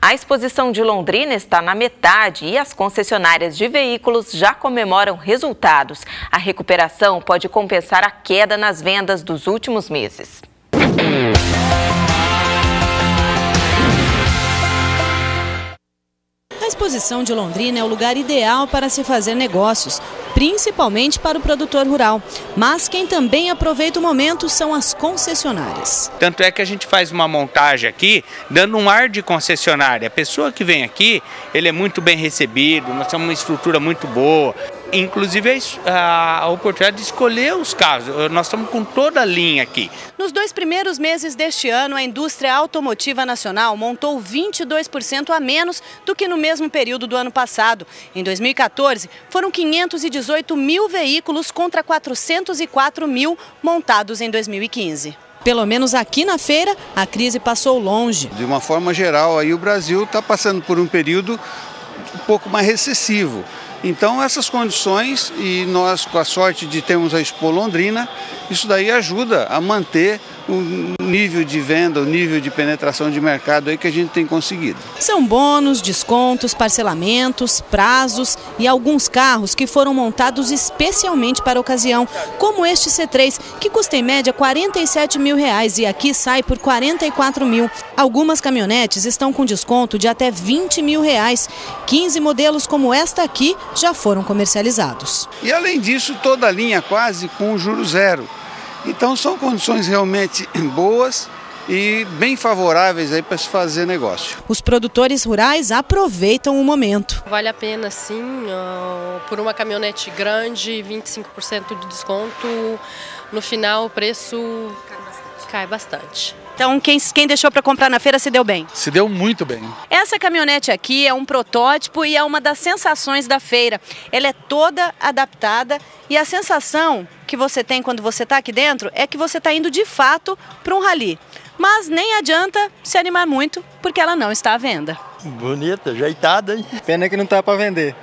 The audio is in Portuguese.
A exposição de Londrina está na metade e as concessionárias de veículos já comemoram resultados. A recuperação pode compensar a queda nas vendas dos últimos meses. A exposição de Londrina é o lugar ideal para se fazer negócios, principalmente para o produtor rural. Mas quem também aproveita o momento são as concessionárias. Tanto é que a gente faz uma montagem aqui, dando um ar de concessionária. A pessoa que vem aqui, ele é muito bem recebido, nós temos uma estrutura muito boa inclusive a, a, oportunidade de escolher os carros. Nós estamos com toda a linha aqui. Nos dois primeiros meses deste ano, a indústria automotiva nacional montou 22% a menos do que no mesmo período do ano passado. Em 2014, foram 518 mil veículos contra 404 mil montados em 2015. Pelo menos aqui na feira, a crise passou longe. De uma forma geral, aí o Brasil está passando por um período um pouco mais recessivo. Então essas condições e nós com a sorte de termos a Expo Londrina, isso daí ajuda a manter o nível de venda, o nível de penetração de mercado aí que a gente tem conseguido. São bônus, descontos, parcelamentos, prazos e alguns carros que foram montados especialmente para a ocasião, como este C3, que custa em média 47 mil reais e aqui sai por 44 mil. Algumas caminhonetes estão com desconto de até 20 mil reais. 15 modelos como esta aqui já foram comercializados. E além disso, toda a linha quase com juro zero. Então são condições realmente boas e bem favoráveis aí para se fazer negócio. Os produtores rurais aproveitam o momento. Vale a pena sim, por uma caminhonete grande, 25% de desconto, no final o preço cai bastante. Então, quem, quem deixou para comprar na feira se deu bem? Se deu muito bem. Essa caminhonete aqui é um protótipo e é uma das sensações da feira. Ela é toda adaptada e a sensação que você tem quando você está aqui dentro é que você está indo de fato para um rally. Mas nem adianta se animar muito, porque ela não está à venda. Bonita, ajeitada, hein? Pena que não está para vender.